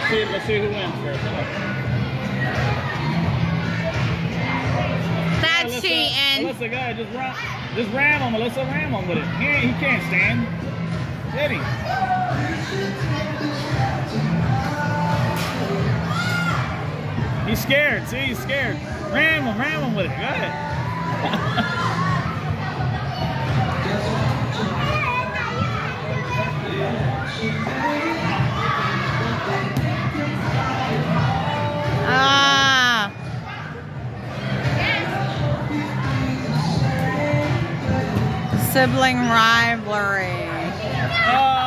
see. Let's see who wins first. That's Alyssa, cheating. Uh, Alyssa, go ahead. Just ram, just ram him. Alyssa, ram him with it. He, he can't stand. Did he? He's scared. See, he's scared. Ram him, ram him with it. Go ahead. Sibling rivalry. Oh,